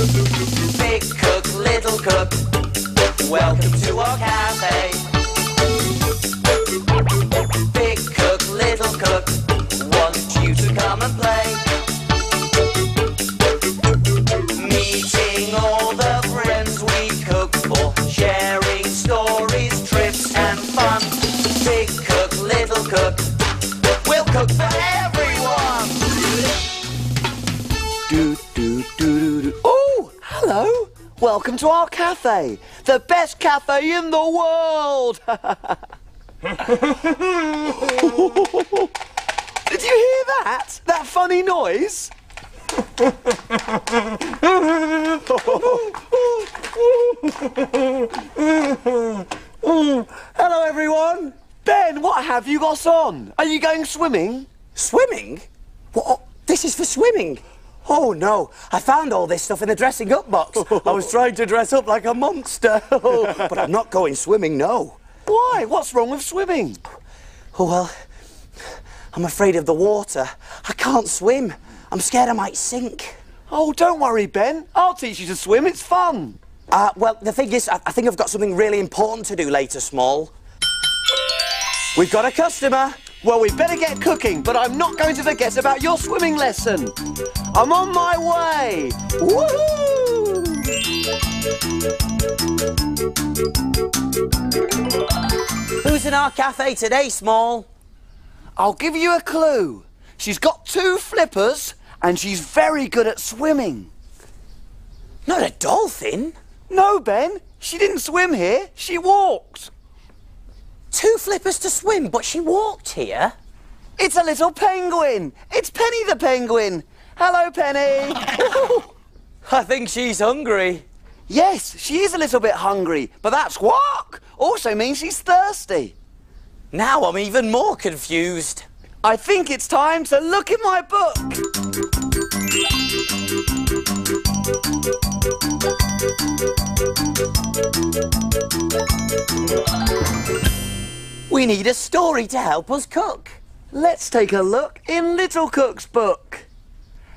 Big cook, little cook, welcome to our cafe. Big cook, little cook, want you to come and play. Welcome to our cafe. The best cafe in the world. Did you hear that? That funny noise? Hello, everyone. Ben, what have you got on? Are you going swimming? Swimming? What? This is for swimming. Oh no, I found all this stuff in the dressing up box. I was trying to dress up like a monster. but I'm not going swimming, no. Why? What's wrong with swimming? Oh well, I'm afraid of the water. I can't swim. I'm scared I might sink. Oh, don't worry, Ben. I'll teach you to swim. It's fun. Uh, well, the thing is, I, I think I've got something really important to do later, Small. We've got a customer. Well, we better get cooking, but I'm not going to forget about your swimming lesson. I'm on my way. Woohoo! Who's in our cafe today, Small? I'll give you a clue. She's got two flippers and she's very good at swimming. Not a dolphin. No, Ben, she didn't swim here. She walked. Two flippers to swim, but she walked here. It's a little penguin. It's Penny the penguin. Hello, Penny. I think she's hungry. yes, she is a little bit hungry, but that's squawk also means she's thirsty. Now I'm even more confused. I think it's time to look in my book. We need a story to help us cook. Let's take a look in Little Cook's book.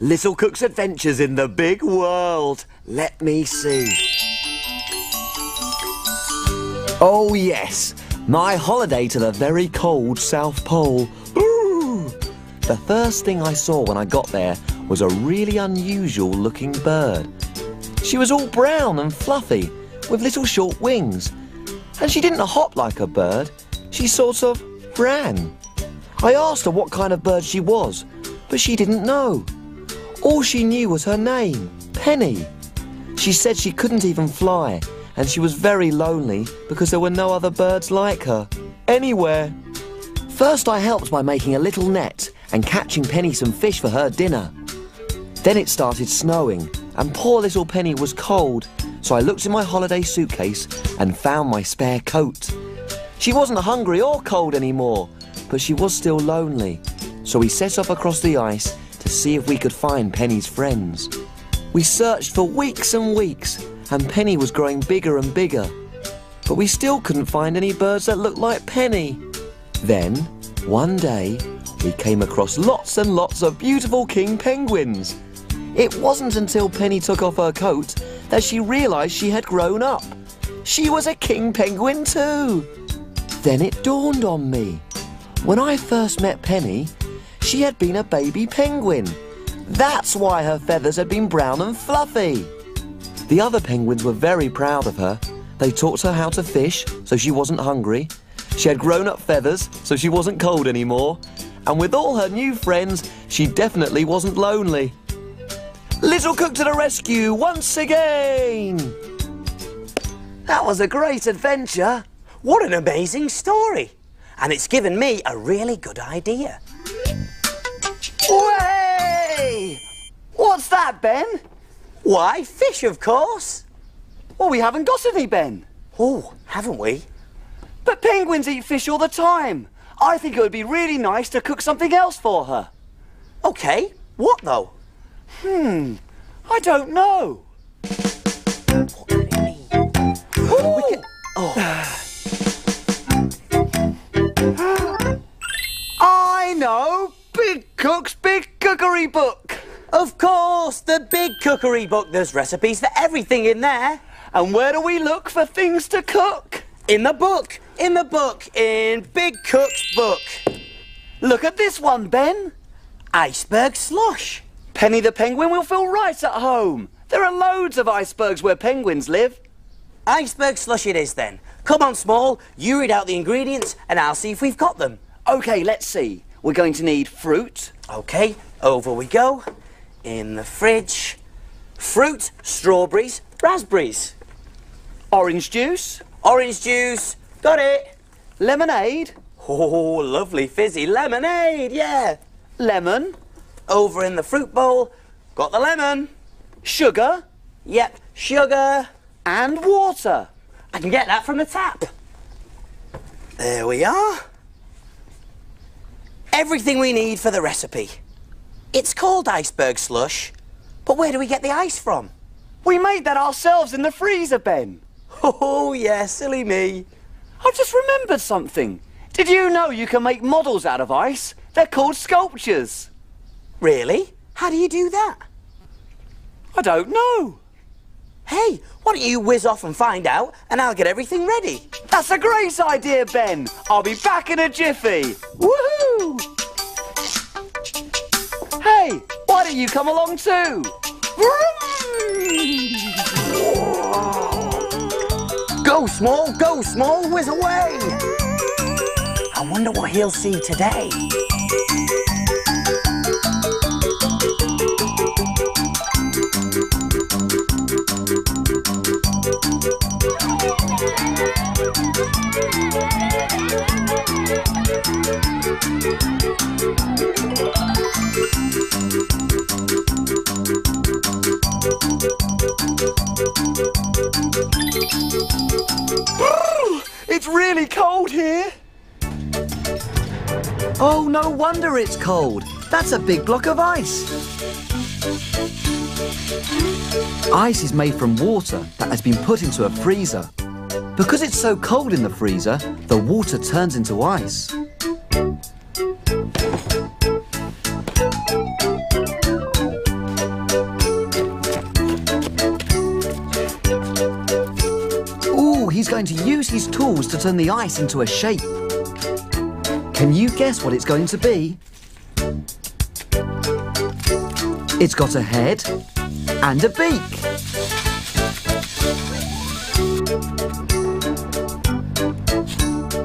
Little Cook's Adventures in the Big World. Let me see. Oh, yes. My holiday to the very cold South Pole. The first thing I saw when I got there was a really unusual looking bird. She was all brown and fluffy, with little short wings. And she didn't hop like a bird, she sort of ran. I asked her what kind of bird she was, but she didn't know. All she knew was her name, Penny. She said she couldn't even fly, and she was very lonely because there were no other birds like her, anywhere. First, I helped by making a little net and catching Penny some fish for her dinner. Then it started snowing, and poor little Penny was cold, so I looked in my holiday suitcase and found my spare coat. She wasn't hungry or cold anymore, but she was still lonely, so we set off across the ice to see if we could find Penny's friends. We searched for weeks and weeks, and Penny was growing bigger and bigger, but we still couldn't find any birds that looked like Penny. Then, one day, we came across lots and lots of beautiful king penguins. It wasn't until Penny took off her coat that she realised she had grown up. She was a king penguin too. Then it dawned on me. When I first met Penny, she had been a baby penguin. That's why her feathers had been brown and fluffy. The other penguins were very proud of her. They taught her how to fish, so she wasn't hungry. She had grown up feathers, so she wasn't cold anymore. And with all her new friends, she definitely wasn't lonely. Little Cook to the rescue once again! That was a great adventure. What an amazing story. And it's given me a really good idea. Way! What's that, Ben? Why, fish, of course. Well, we haven't got any, Ben. Oh, haven't we? But penguins eat fish all the time. I think it would be really nice to cook something else for her. Okay, what though? Hmm, I don't know. What can it mean? We can... I know! Big Cook's Big Cookery Book. Of course, the big cookery book. There's recipes for everything in there. And where do we look for things to cook? In the book. In the book. In Big Cook's book. Look at this one, Ben. Iceberg slush. Penny the penguin will feel right at home. There are loads of icebergs where penguins live. Iceberg slush it is then. Come on, Small. You read out the ingredients and I'll see if we've got them. Okay, let's see. We're going to need fruit, Okay, over we go. In the fridge. Fruit, strawberries, raspberries. orange juice, Orange juice. Got it. lemonade, Oh, lovely fizzy lemonade, yeah. lemon, Over in the fruit bowl. Got the lemon. sugar, Yep, sugar. and water. I can get that from the tap. There we are. Everything we need for the recipe. It's called iceberg slush, but where do we get the ice from? We made that ourselves in the freezer, Ben. Oh, yeah, silly me. I've just remembered something. Did you know you can make models out of ice? They're called sculptures. Really? How do you do that? I don't know. Hey, why don't you whiz off and find out, and I'll get everything ready. That's a great idea, Ben. I'll be back in a jiffy. Woohoo! Hey, why don't you come along too? Go, Small, go, Small, whiz away. I wonder what he'll see today. It's really cold here. Oh, no wonder it's cold. That's a big block of ice. Ice is made from water that has been put into a freezer. Because it's so cold in the freezer, the water turns into ice. He's going to use his tools to turn the ice into a shape. Can you guess what it's going to be? It's got a head and a beak.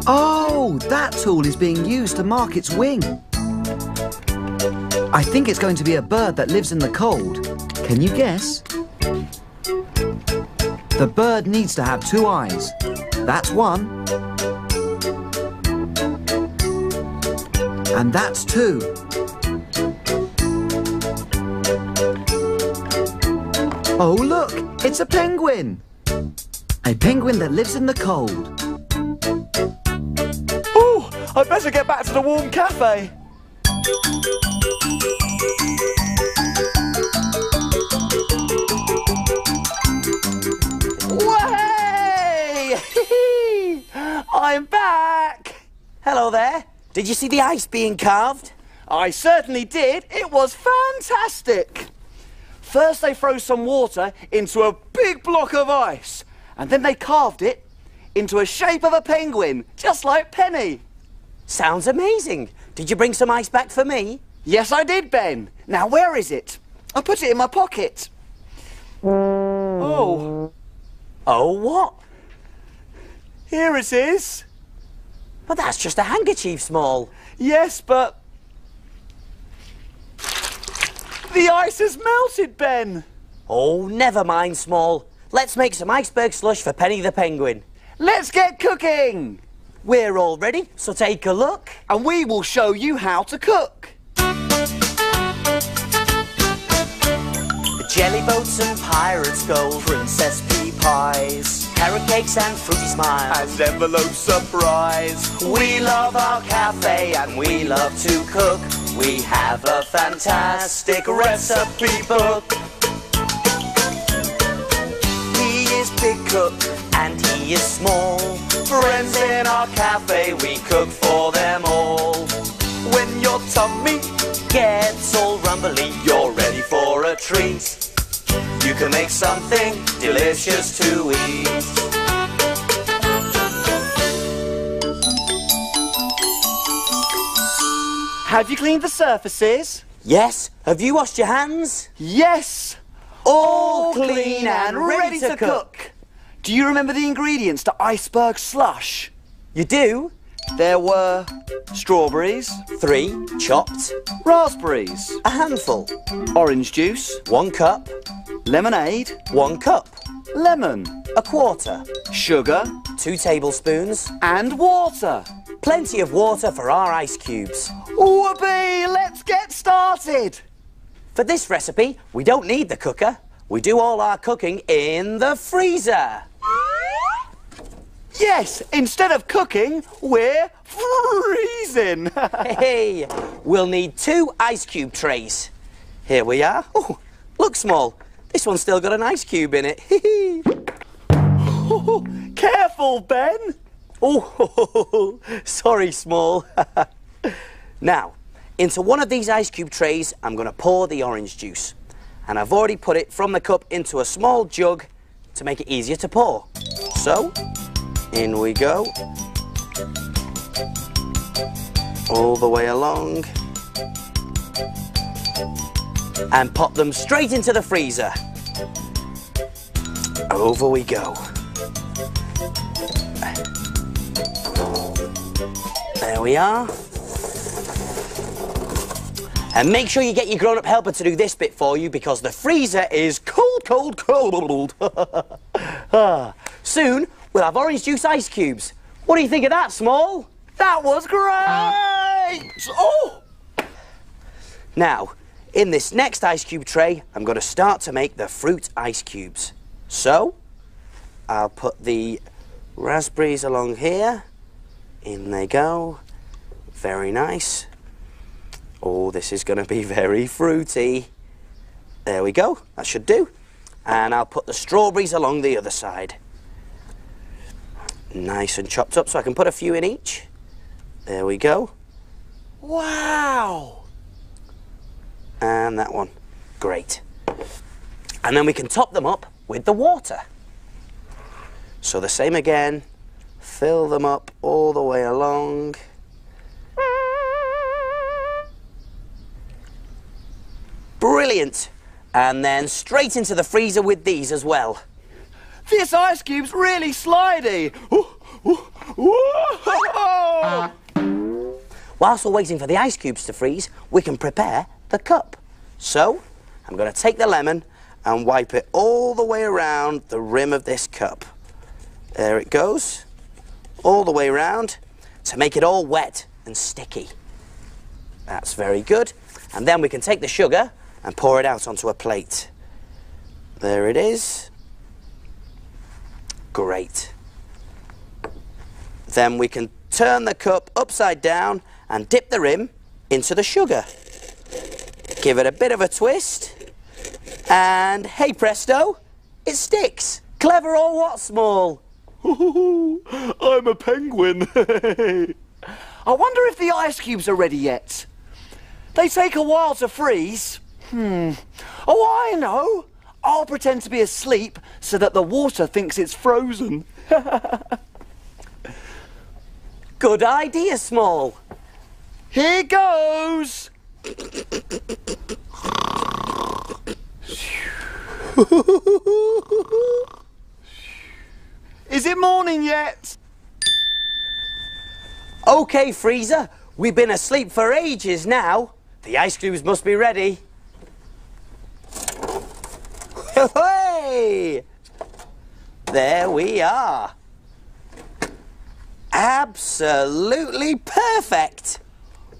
Oh, that tool is being used to mark its wing. I think it's going to be a bird that lives in the cold. Can you guess? The bird needs to have two eyes. That's one. And that's two. Oh, look! It's a penguin! A penguin that lives in the cold. Oh, I'd better get back to the warm cafe. I'm back! Hello there. Did you see the ice being carved? I certainly did. It was fantastic. First, they froze some water into a big block of ice, and then they carved it into a shape of a penguin, just like Penny. Sounds amazing. Did you bring some ice back for me? Yes, I did, Ben. Now, where is it? I put it in my pocket. Hmm. Oh, Oh, what? Here it is. But that's just a handkerchief, Small. Yes, but. The ice has melted, Ben. Oh, never mind, Small. Let's make some iceberg slush for Penny the Penguin. Let's get cooking. We're all ready, so take a look. And we will show you how to cook. The Jelly boats and pirates go, princess carrot cakes and fruity smiles. And envelope surprise. We love our cafe and we love to cook. We have a fantastic recipe book. He is big cook and he is small. Friends in our cafe, we cook for them all. When your tummy gets all rumbly, you're ready for a treat. You can make something delicious to eat. Have you cleaned the surfaces? Yes, have you washed your hands? Yes! All clean and ready to cook. Do you remember the ingredients to iceberg slush? You do? There were strawberries, Three, chopped, raspberries, a handful, orange juice, one cup, lemonade, one cup, lemon, a quarter, sugar, two tablespoons, and water. plenty of water for our ice cubes. Whoopee! Let's get started! For this recipe, we don't need the cooker. We do all our cooking in the freezer. Yes, instead of cooking, we're freezing. Hey, we'll need two ice cube trays. Here we are. Oh, look small. This one's still got an ice cube in it. oh, Careful, Ben. oh, sorry, small. now, into one of these ice cube trays, I'm going to pour the orange juice. And I've already put it from the cup into a small jug to make it easier to pour. So, in we go. All the way along. And pop them straight into the freezer. Over we go. There we are. And make sure you get your grown-up helper to do this bit for you because the freezer is cold, cold, cold. Ah, Soon, we'll have orange juice ice cubes. What do you think of that, Small? That was great! Uh, oh! Now, in this next ice cube tray, I'm going to start to make the fruit ice cubes. So, I'll put the raspberries along here. In they go. Very nice. Oh, this is going to be very fruity. There we go. That should do. And I'll put the strawberries along the other side. Nice and chopped up so I can put a few in each. There we go. Wow! And that one. Great. And then we can top them up with the water. So the same again. Fill them up all the way along. Brilliant. And then straight into the freezer with these as well. This ice cube's really slidey. Ooh, ooh, whoa! Uh, whilst we're waiting for the ice cubes to freeze, we can prepare the cup. So, I'm going to take the lemon and wipe it all the way around the rim of this cup. There it goes, all the way around to make it all wet and sticky. That's very good. And then we can take the sugar and pour it out onto a plate. There it is. Great. Then we can turn the cup upside down and dip the rim into the sugar. Give it a bit of a twist. And hey presto, it sticks. Clever or what, Small? I'm a penguin. I wonder if the ice cubes are ready yet. They take a while to freeze. Hmm. Oh, I know. I'll pretend to be asleep so that the water thinks it's frozen. Good idea, Small. Here goes. Is it morning yet? Okay, Freezer, we've been asleep for ages now. The ice cubes must be ready. Hey! There we are. Absolutely perfect.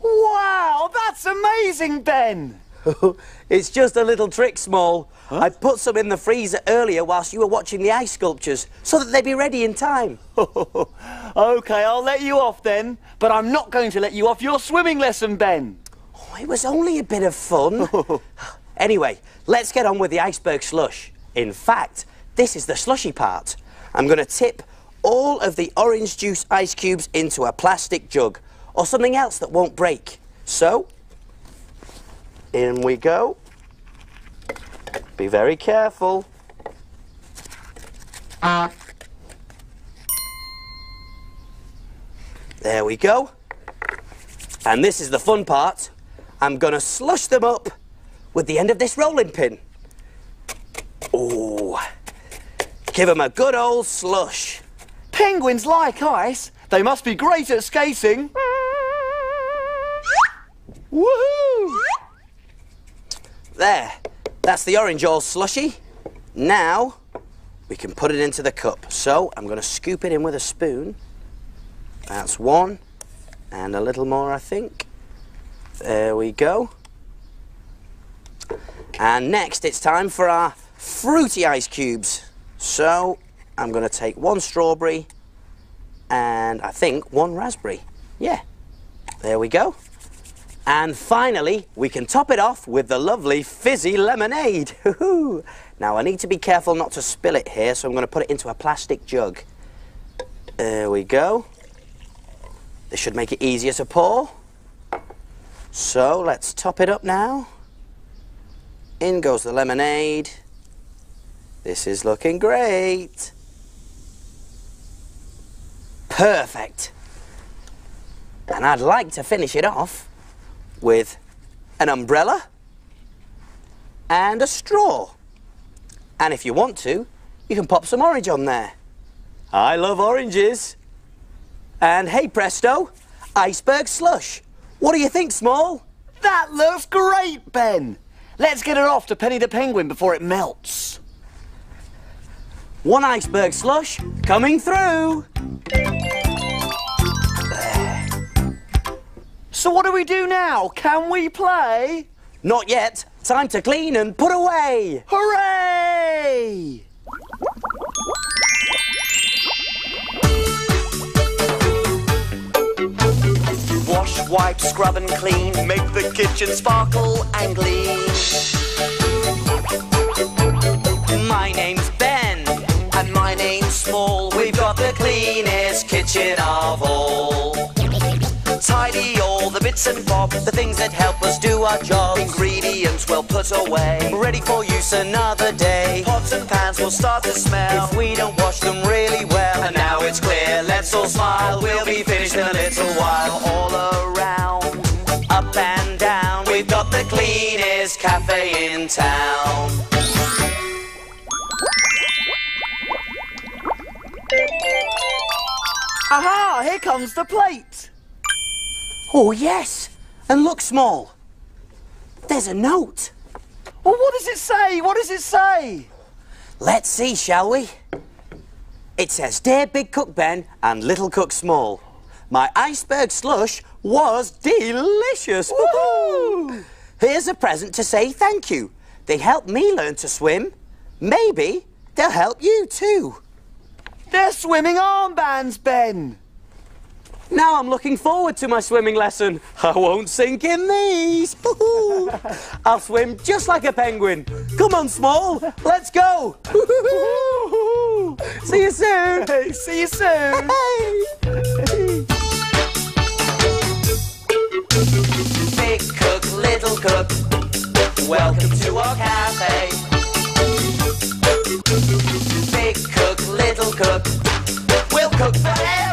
Wow, that's amazing, Ben. it's just a little trick, Small. I put some in the freezer earlier whilst you were watching the ice sculptures so that they'd be ready in time. okay, I'll let you off then, but I'm not going to let you off your swimming lesson, Ben. Oh, it was only a bit of fun. anyway, let's get on with the iceberg slush. In fact, this is the slushy part. I'm going to tip all of the orange juice ice cubes into a plastic jug or something else that won't break. So, in we go. Be very careful. There we go. And this is the fun part. I'm going to slush them up with the end of this rolling pin. Oh, give them a good old slush. Penguins like ice. They must be great at skating. Woohoo! There, that's the orange all slushy. Now we can put it into the cup. So I'm going to scoop it in with a spoon. That's one, and a little more, I think. There we go. And next it's time for our fruity ice cubes. So I'm going to take one strawberry and I think one raspberry. Yeah, there we go. And finally, we can top it off with the lovely fizzy lemonade. Now, I need to be careful not to spill it here, so I'm going to put it into a plastic jug. There we go. This should make it easier to pour. So, let's top it up now. In goes the lemonade. This is looking great. Perfect. And I'd like to finish it off with an umbrella and a straw. And if you want to, you can pop some orange on there. I love oranges. And hey presto, iceberg slush. What do you think, Small? That looks great, Ben. Let's get it off to Penny the Penguin before it melts. One iceberg slush coming through. So what do we do now? Can we play? Not yet. Time to clean and put away. Hooray! Wipe, scrub and clean. Make the kitchen sparkle and gleam. My name's Ben. And my name's Small. We've got the cleanest kitchen of all. Tidy all the bits and bobs. The things that help us do our job. Ingredients well put away. Ready for use another day. Pots and pans will start to smell. If we don't wash them really well. And now it's clear, let's all smile. We'll be finished in a little while. All got the cafe in town. Aha! Here comes the plate. Oh, yes. And look, Small. There's a note. Well, what does it say? What does it say? Let's see, shall we? It says, Dear Big Cook Ben and Little Cook Small, my iceberg slush was delicious. Woohoo! Here's a present to say thank you. They helped me learn to swim. Maybe they'll help you too. They're swimming armbands, Ben. Now I'm looking forward to my swimming lesson. I won't sink in these. I'll swim just like a penguin. Come on, Small, let's go. See you soon. Hey, see you soon. Hey. Big cook, and cook. Welcome to our cafe. Big cook, little cook, we'll cook for forever.